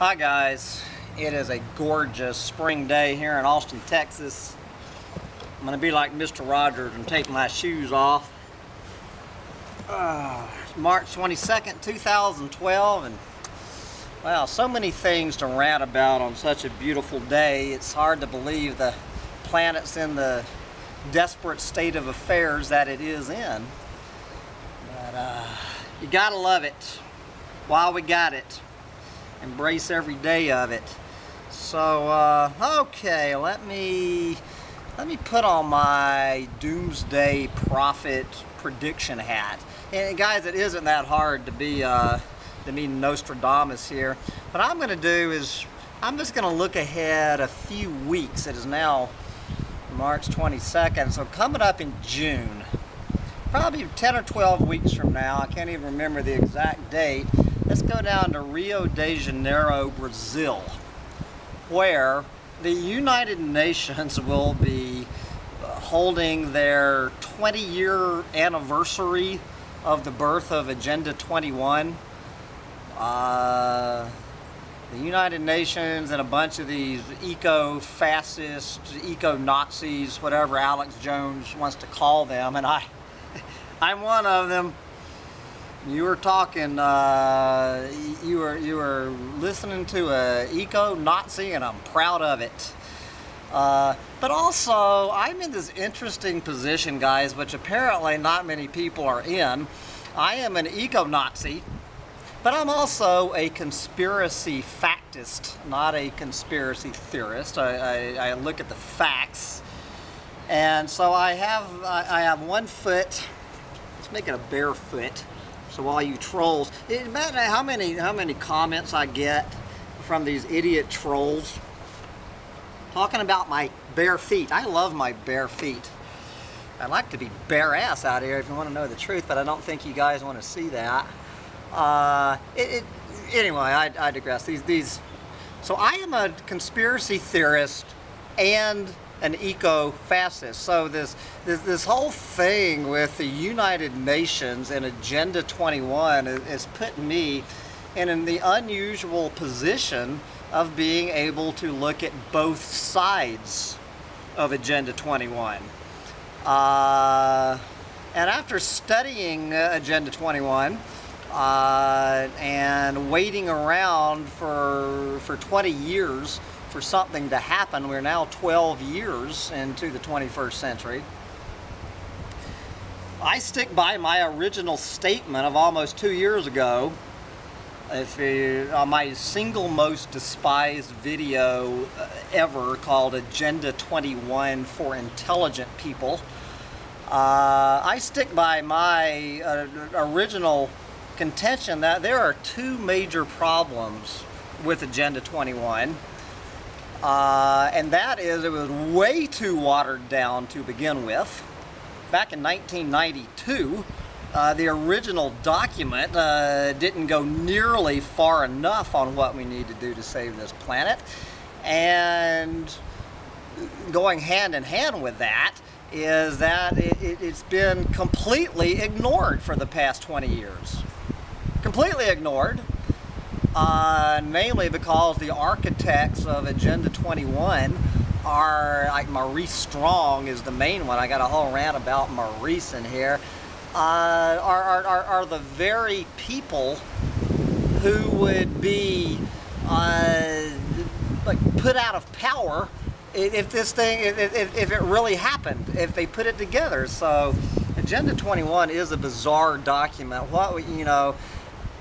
Hi guys, it is a gorgeous spring day here in Austin, Texas. I'm gonna be like Mr. Rogers and take my shoes off. Uh, March 22nd, 2012, and wow, so many things to rant about on such a beautiful day. It's hard to believe the planet's in the desperate state of affairs that it is in. But uh, you gotta love it while we got it embrace every day of it. So, uh, okay, let me let me put on my doomsday prophet prediction hat. And guys, it isn't that hard to be uh, to be Nostradamus here. What I'm going to do is I'm just going to look ahead a few weeks. It is now March 22nd, so coming up in June, probably 10 or 12 weeks from now. I can't even remember the exact date Let's go down to Rio de Janeiro, Brazil, where the United Nations will be holding their 20 year anniversary of the birth of Agenda 21. Uh, the United Nations and a bunch of these eco-fascists, eco-Nazis, whatever Alex Jones wants to call them, and I, I'm one of them. You were talking, uh, you were you were listening to a eco-Nazi and I'm proud of it. Uh, but also, I'm in this interesting position, guys, which apparently not many people are in. I am an eco-Nazi, but I'm also a conspiracy factist, not a conspiracy theorist. I, I, I look at the facts. And so I have, I, I have one foot, let's make it a bare foot. So all you trolls, imagine how many how many comments I get from these idiot trolls talking about my bare feet. I love my bare feet. I like to be bare ass out here if you want to know the truth, but I don't think you guys want to see that. Uh, it, it, anyway, I, I digress. These these. So I am a conspiracy theorist and an eco-fascist. So this, this, this whole thing with the United Nations and Agenda 21 is, putting me in, in the unusual position of being able to look at both sides of Agenda 21. Uh, and after studying uh, Agenda 21 uh, and waiting around for, for 20 years for something to happen. We're now 12 years into the 21st century. I stick by my original statement of almost two years ago. If on my single most despised video uh, ever called Agenda 21 for Intelligent People, uh, I stick by my uh, original contention that there are two major problems with Agenda 21. Uh, and that is it was way too watered down to begin with. Back in 1992, uh, the original document uh, didn't go nearly far enough on what we need to do to save this planet. And going hand in hand with that is that it, it, it's been completely ignored for the past 20 years. Completely ignored uh, mainly because the architects of Agenda 21 are like Maurice Strong is the main one. I got a whole rant about Maurice in here. Uh, are, are, are, are, the very people who would be uh, like put out of power if this thing, if, if, if it really happened, if they put it together. So Agenda 21 is a bizarre document. What, you know,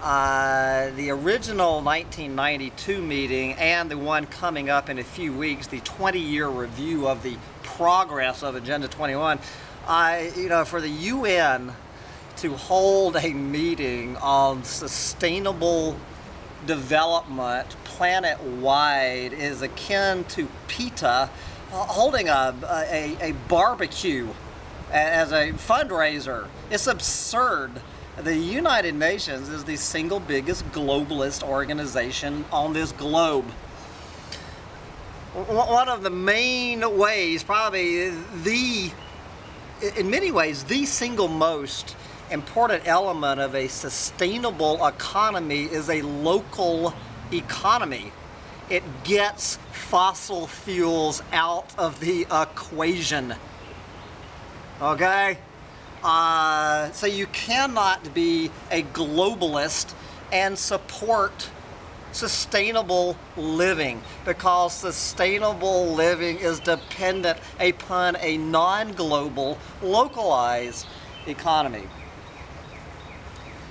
uh, the original 1992 meeting and the one coming up in a few weeks, the 20-year review of the progress of Agenda 21, I, you know, for the UN to hold a meeting on sustainable development planet-wide is akin to PETA holding a, a, a barbecue as a fundraiser. It's absurd the United Nations is the single biggest globalist organization on this globe. One of the main ways, probably the, in many ways, the single most important element of a sustainable economy is a local economy. It gets fossil fuels out of the equation. Okay? Uh, so you cannot be a globalist and support sustainable living because sustainable living is dependent upon a non-global localized economy.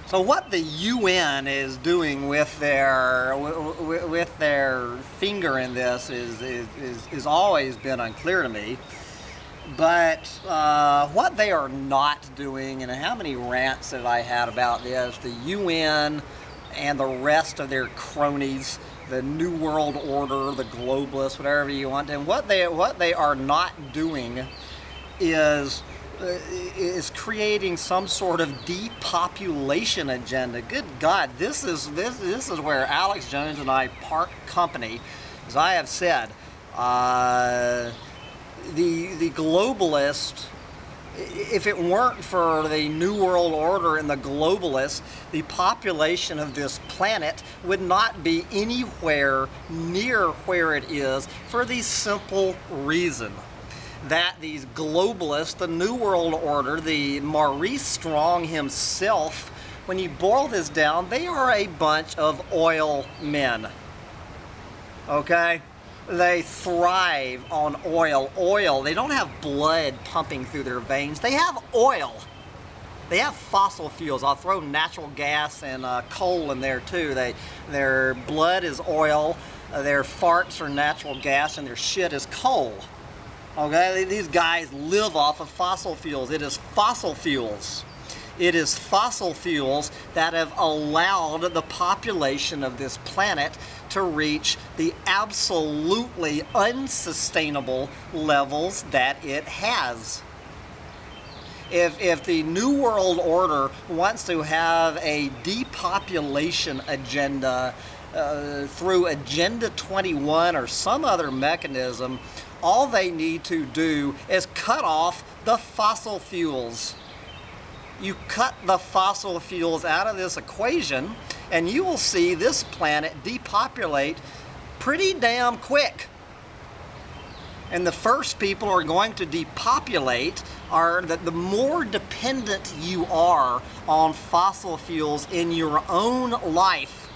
So what the UN is doing with their with their finger in this is is, is, is always been unclear to me. But uh, what they are not doing, and how many rants that I had about this, the UN and the rest of their cronies, the New World Order, the globalists, whatever you want, and what they what they are not doing is uh, is creating some sort of depopulation agenda. Good God, this is this this is where Alex Jones and I part company, as I have said. Uh, the the globalist if it weren't for the New World Order and the globalists, the population of this planet would not be anywhere near where it is for the simple reason that these globalists, the New World Order, the Maurice Strong himself, when you boil this down, they are a bunch of oil men. Okay? They thrive on oil. Oil, they don't have blood pumping through their veins. They have oil. They have fossil fuels. I'll throw natural gas and uh, coal in there too. They, their blood is oil, uh, their farts are natural gas, and their shit is coal. Okay, these guys live off of fossil fuels. It is fossil fuels. It is fossil fuels that have allowed the population of this planet to reach the absolutely unsustainable levels that it has. If, if the New World Order wants to have a depopulation agenda uh, through Agenda 21 or some other mechanism, all they need to do is cut off the fossil fuels you cut the fossil fuels out of this equation and you will see this planet depopulate pretty damn quick. And the first people are going to depopulate are that the more dependent you are on fossil fuels in your own life,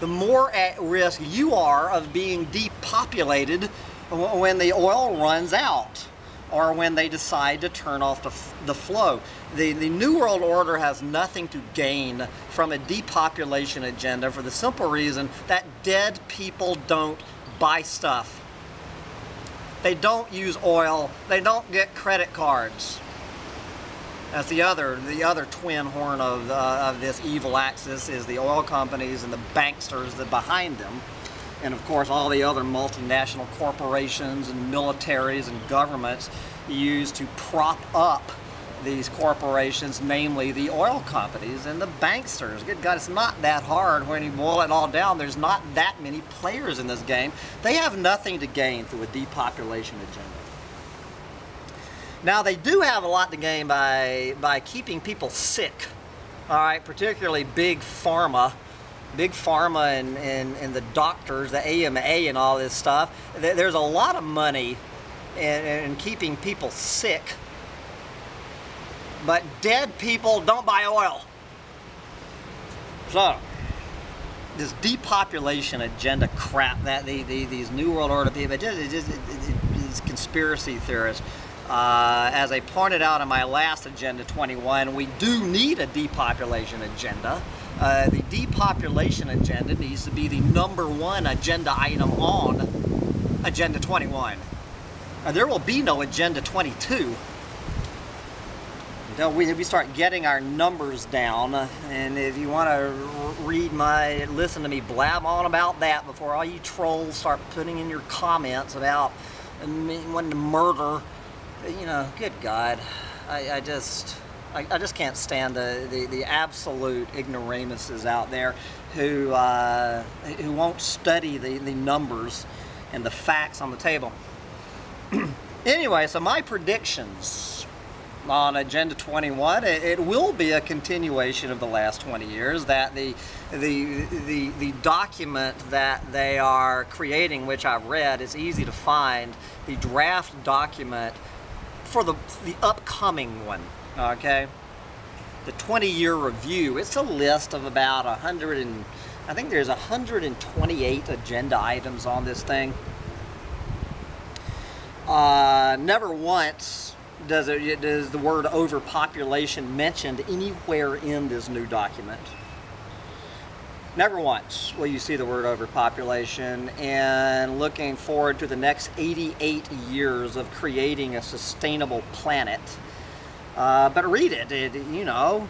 the more at risk you are of being depopulated when the oil runs out or when they decide to turn off the, the flow. The, the New World Order has nothing to gain from a depopulation agenda for the simple reason that dead people don't buy stuff. They don't use oil. They don't get credit cards. That's the other, the other twin horn of, uh, of this evil axis is the oil companies and the banksters that behind them and of course all the other multinational corporations and militaries and governments use to prop up these corporations, namely the oil companies and the banksters. Good God, it's not that hard when you boil it all down. There's not that many players in this game. They have nothing to gain through a depopulation agenda. Now, they do have a lot to gain by, by keeping people sick, all right, particularly big pharma big pharma and, and, and the doctors, the AMA and all this stuff, there's a lot of money in, in keeping people sick. But dead people don't buy oil. So, this depopulation agenda crap that the, the, these New World Order people, it it it, conspiracy theorists. Uh, as I pointed out in my last Agenda 21, we do need a depopulation agenda. Uh, the depopulation agenda needs to be the number one agenda item on Agenda 21. Uh, there will be no Agenda 22 until we, we start getting our numbers down. And if you want to read my, listen to me blab on about that before all you trolls start putting in your comments about wanting to murder, you know, good God, I, I just I, I just can't stand the, the, the, absolute ignoramuses out there who, uh, who won't study the, the numbers and the facts on the table. anyway, so my predictions. on Agenda 21. It, will be a continuation of the last 20 years. That the, the the the document that they are creating, which I've read, is easy to find. The draft document for the the upcoming one. Okay, the 20-year review. It's a list of about 100 and I think there's 128 agenda items on this thing. Uh, never once does, it, does the word overpopulation mentioned anywhere in this new document. Never once will you see the word overpopulation and looking forward to the next 88 years of creating a sustainable planet. Uh, but read it, it, you know,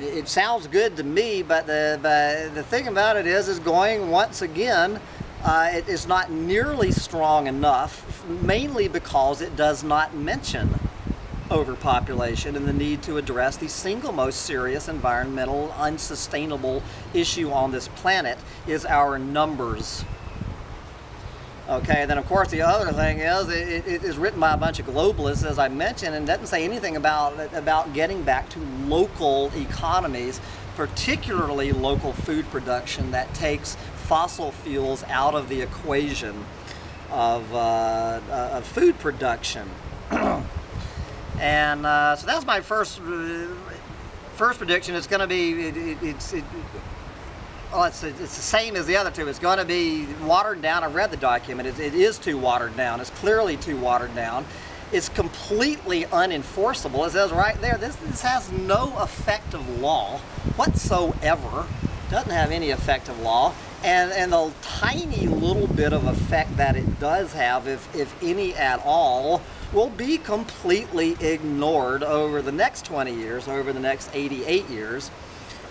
it sounds good to me, but the, but the thing about it is, is going once again uh, it is not nearly strong enough, mainly because it does not mention overpopulation and the need to address the single most serious environmental unsustainable issue on this planet is our numbers. Okay, then of course the other thing is it, it is written by a bunch of globalists, as I mentioned, and doesn't say anything about about getting back to local economies, particularly local food production that takes fossil fuels out of the equation of, uh, uh, of food production. and uh, so that's my first uh, first prediction. It's going to be it, it, it's it, well, it's, it's the same as the other two. It's going to be watered down. I read the document. It, it is too watered down. It's clearly too watered down. It's completely unenforceable. It says right there, this, this has no effect of law whatsoever. Doesn't have any effect of law and, and the tiny little bit of effect that it does have, if, if any at all, will be completely ignored over the next 20 years, over the next 88 years,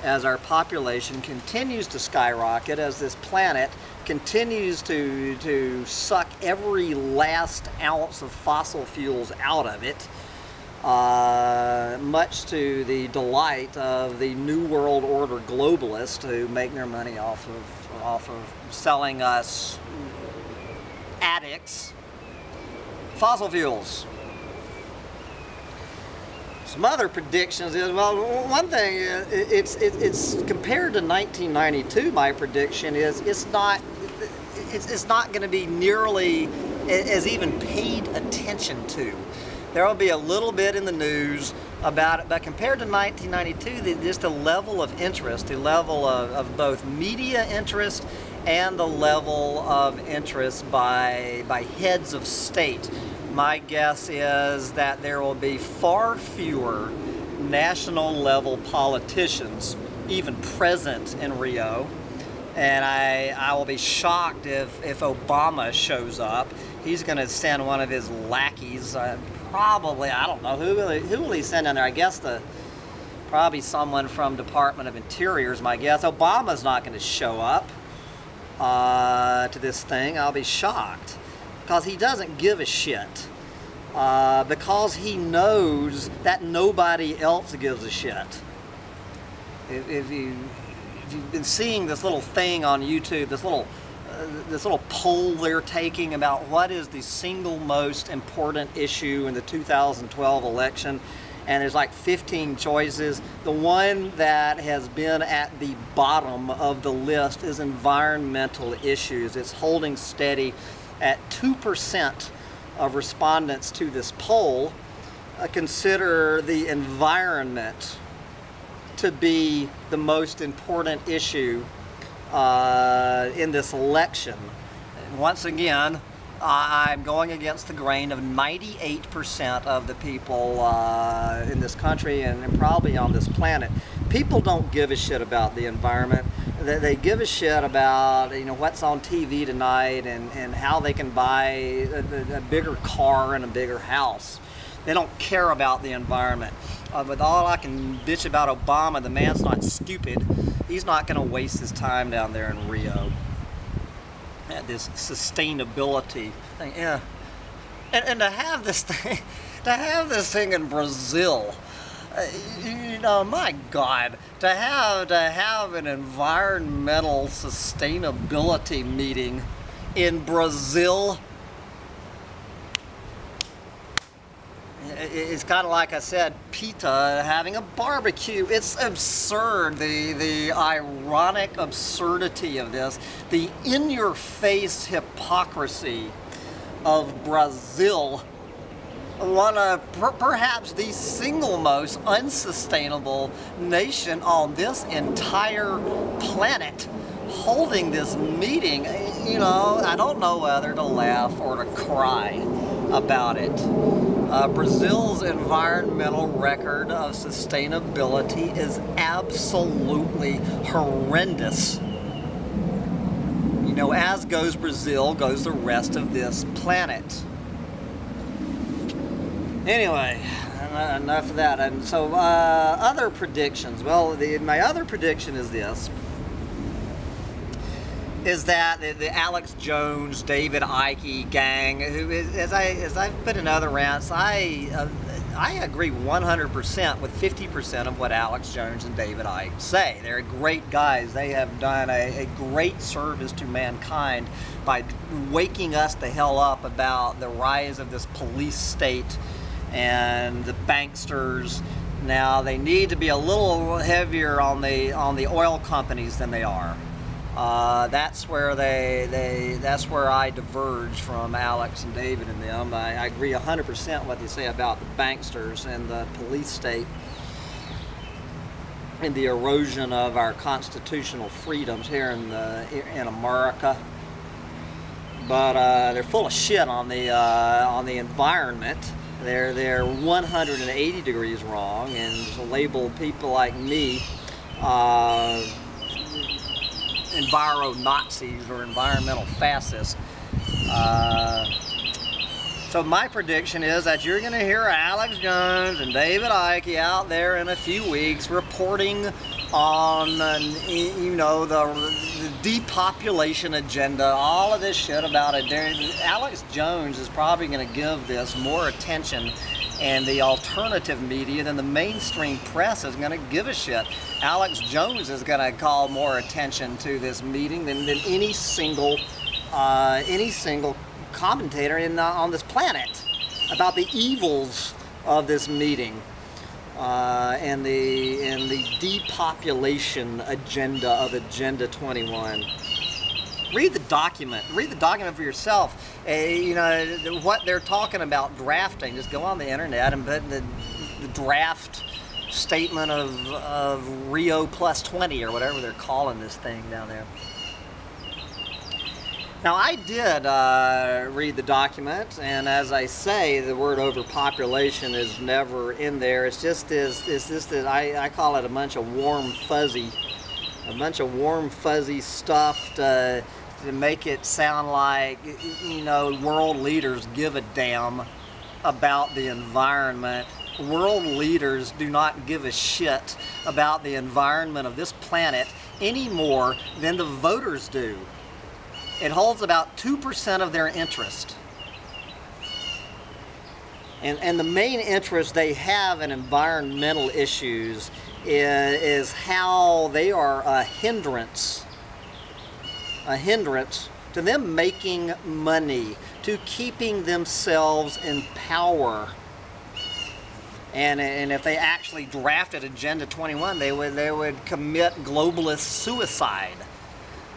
as our population continues to skyrocket, as this planet continues to, to suck every last ounce of fossil fuels out of it, uh, much to the delight of the New World Order globalists who make their money off of off of selling us addicts fossil fuels. Some other predictions is well, one thing it's it's compared to 1992. My prediction is it's not it's, it's not going to be nearly as even paid attention to. There will be a little bit in the news about it, but compared to 1992, the, just the level of interest, the level of, of both media interest and the level of interest by, by heads of state, my guess is that there will be far fewer national level politicians even present in Rio. And I, I will be shocked if, if Obama shows up. He's going to send one of his lackeys, uh, probably, I don't know, who will, he, who will he send in there? I guess the probably someone from Department of Interior is my guess. Obama's not going to show up uh, to this thing. I'll be shocked because he doesn't give a shit. Uh, because he knows that nobody else gives a shit. If, if, you, if you've been seeing this little thing on YouTube, this little this little poll they're taking about what is the single most important issue in the 2012 election and there's like 15 choices. The one that has been at the bottom of the list is environmental issues. It's holding steady at 2% of respondents to this poll uh, consider the environment to be the most important issue uh, in this election. Once again, I'm going against the grain of 98% of the people uh, in this country and, and, probably on this planet. People don't give a shit about the environment. They, they, give a shit about you know what's on TV tonight and, and how they can buy a, a bigger car and a bigger house. They don't care about the environment. Uh, but all I can bitch about Obama, the man's not stupid he's not going to waste his time down there in Rio at this sustainability thing. Yeah, and, and to have this thing, to have this thing in Brazil, Uh, you know, my God, to have to have an environmental sustainability meeting in Brazil. it's kind of like I said, PETA having a barbecue. It's absurd, the, the ironic absurdity of this, the in-your-face hypocrisy of Brazil, one of per perhaps the single most unsustainable nation on this entire planet holding this meeting, you know, I don't know whether to laugh or to cry about it. Uh, Brazil's environmental record of sustainability is absolutely horrendous. You know, as goes Brazil, goes the rest of this planet. Anyway, enough of that. And so, uh, other predictions. Well, the, my other prediction is this is that the, the, Alex Jones, David Icke gang, who is, as I as I've put in other rants, I uh, I agree 100% with 50% of what Alex Jones and David Icke say. They're great guys. They have done a, a great service to mankind by waking us the hell up about the rise of this police state and the banksters. Now they need to be a little heavier on the on the oil companies than they are. Uh, that's where they, they that's where I diverge from Alex and David and them. I, I agree 100% what they say about the banksters and the police state and the erosion of our constitutional freedoms here in the in America. But uh, they're full of shit on the uh, on the environment. They're they're 180 degrees wrong, and label people like me. Uh, enviro Nazis or environmental fascists. Uh, so my prediction is that you're going to hear Alex Jones and David Icke out there in a few weeks reporting on, uh, you know, the, depopulation agenda, all of this shit about it. Alex Jones is probably going to give this more attention and the alternative media than the mainstream press is going to give a shit. Alex Jones is going to call more attention to this meeting than, than any single uh, any single commentator in uh, on this planet about the evils of this meeting uh, and the and the depopulation agenda of Agenda 21 read the document. Read the document for yourself. Uh, you know what they're talking about drafting. Just go on the internet and put the, the draft statement of, of Rio plus 20 or whatever they're calling this thing down there. Now I did uh, read the document, and as I say, the word overpopulation is never in there. It's just this, it's just that I, I call it a bunch of warm fuzzy, a bunch of warm fuzzy stuff to, to make it sound like you know world leaders give a damn about the environment. World leaders do not give a shit about the environment of this planet any more than the voters do. It holds about 2% of their interest. And, and the main interest they have in environmental issues is, is how they are a hindrance, a hindrance to them making money, to keeping themselves in power. And, and if they actually drafted Agenda 21, they would, they would commit globalist suicide.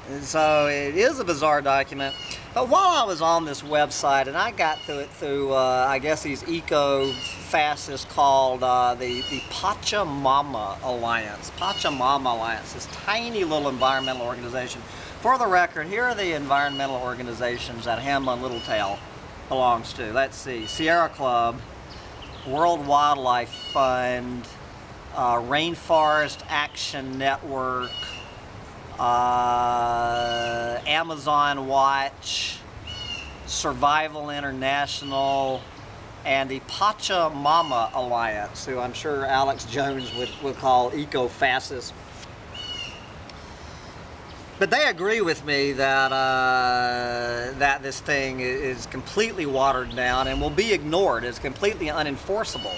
And so it is a bizarre document. But while I was on this website, and I got through it through, uh, I guess these eco-fascists called uh, the, the Pachamama Alliance. Pachamama Alliance, this tiny little environmental organization. For the record, here are the environmental organizations that Hamlin Littletail belongs to. Let's see, Sierra Club, World Wildlife Fund, uh, Rainforest Action Network, uh, Amazon Watch, Survival International, and the Pachamama Alliance, who I'm sure Alex Jones would, would call eco-fascist. But they agree with me that uh, that this thing is completely watered down and will be ignored. It's completely unenforceable.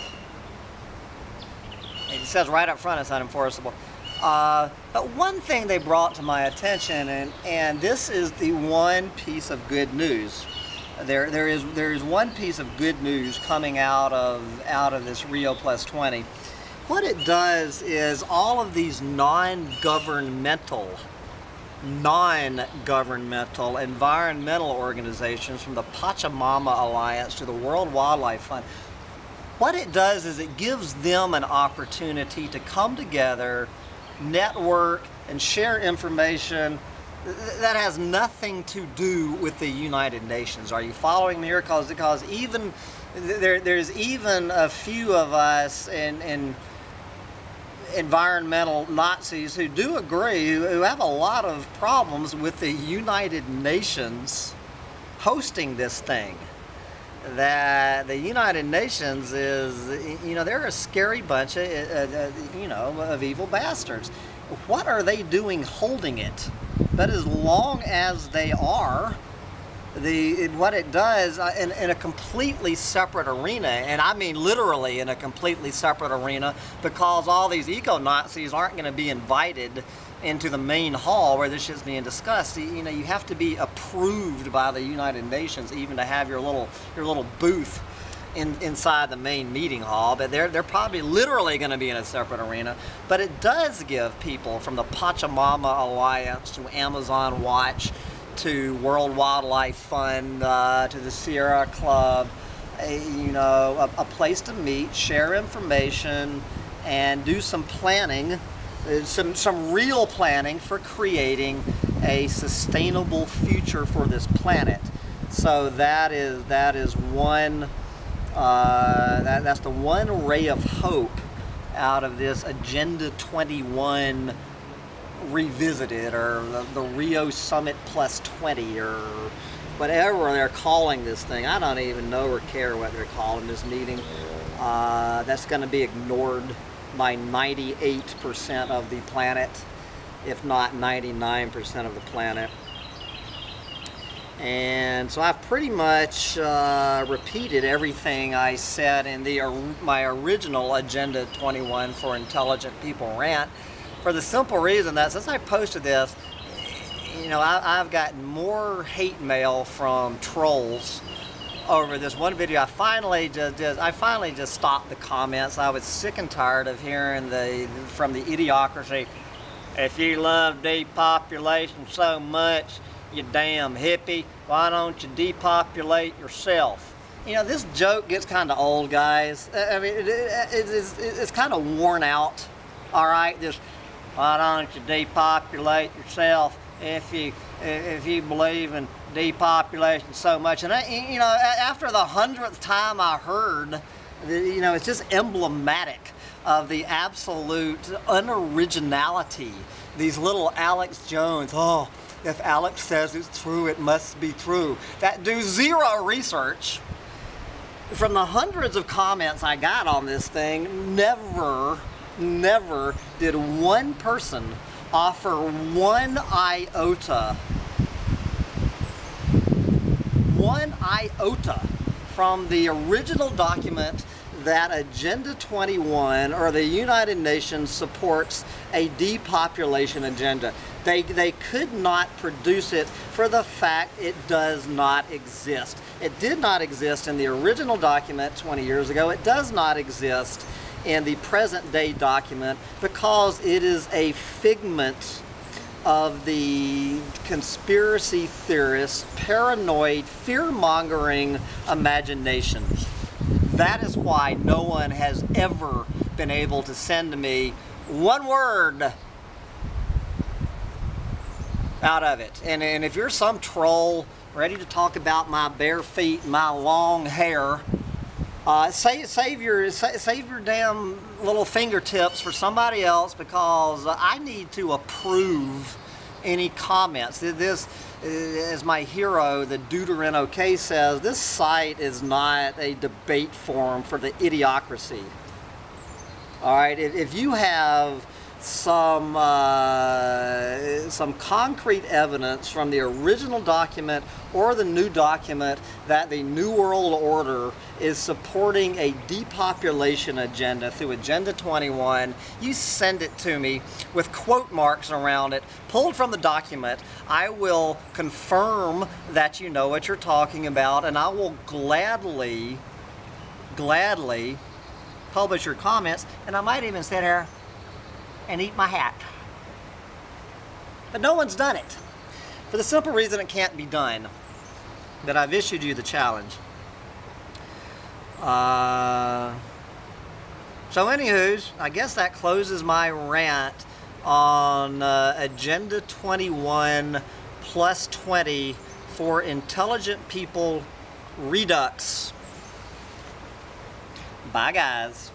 It says right up front it's unenforceable. Uh, but one thing they brought to my attention, and, and this is the one piece of good news, there there is there is one piece of good news coming out of out of this Rio Plus 20. What it does is all of these non-governmental non-governmental environmental organizations from the Pachamama Alliance to the World Wildlife Fund what it does is it gives them an opportunity to come together, network, and share information that has nothing to do with the United Nations. Are you following me here? Because, because even there, there's even a few of us in, in environmental Nazis who do agree, who have a lot of problems with the United Nations hosting this thing that the United Nations is, you know, they're a scary bunch of, you know, of evil bastards. What are they doing holding it? But as long as they are, the what it does uh, in, in a completely separate arena, and I mean literally in a completely separate arena, because all these eco-Nazis aren't going to be invited into the main hall where this shit's being discussed. You know, you have to be approved by the United Nations even to have your little your little booth in, inside the main meeting hall. But they're they're probably literally going to be in a separate arena. But it does give people from the Pachamama Alliance to Amazon Watch to World Wildlife Fund uh, to the Sierra Club. A, you know, a, a place to meet, share information, and do some planning some, some real planning for creating a sustainable future for this planet. So that is that is one uh, that, that's the one ray of hope out of this Agenda 21 revisited or the, the Rio Summit Plus 20 or whatever they're calling this thing. I don't even know or care what they're calling this meeting. Uh, that's going to be ignored by 98% of the planet, if not 99% of the planet. And so I've pretty much uh, repeated everything I said in the my original Agenda 21 for Intelligent People rant for the simple reason that since I posted this, you know, I, I've gotten more hate mail from trolls over this one video. I finally just, just, I finally just stopped the comments. I was sick and tired of hearing the from the idiocracy. If you love depopulation so much, you damn hippie, why don't you depopulate yourself? You know, this joke gets kind of old, guys. I mean, it, it, it's, it's kind of worn out, all right? This, why don't you depopulate yourself if you if you believe in depopulation so much. And, I, you know, after the hundredth time I heard, you know, it's just emblematic of the absolute unoriginality. These little Alex Jones, oh, if Alex says it's true, it must be true. That do zero research. From the hundreds of comments I got on this thing, never, never did one person offer one iota one iota from the original document that Agenda 21 or the United Nations supports a depopulation agenda. They, they could not produce it for the fact it does not exist. It did not exist in the original document 20 years ago. It does not exist in the present day document because it is a figment of the conspiracy theorists, paranoid, fear-mongering imagination. That is why no one has ever been able to send me one word out of it. And, and if you're some troll ready to talk about my bare feet, my long hair, uh, save, save your save your damn little fingertips for somebody else because I need to approve any comments. This, as my hero, the Deuterin OK says, this site is not a debate forum for the idiocracy. All right, if, if you have some uh, some concrete evidence from the original document or the new document that the New World Order is supporting a depopulation agenda through Agenda 21, you send it to me with quote marks around it, pulled from the document. I will confirm that you know what you're talking about, and I will gladly, gladly publish your comments, and I might even sit here and eat my hat. But no one's done it. For the simple reason it can't be done. That I've issued you the challenge. Uh, so anywho's, I guess that closes my rant on uh, Agenda 21 plus 20 for intelligent people redux. Bye guys.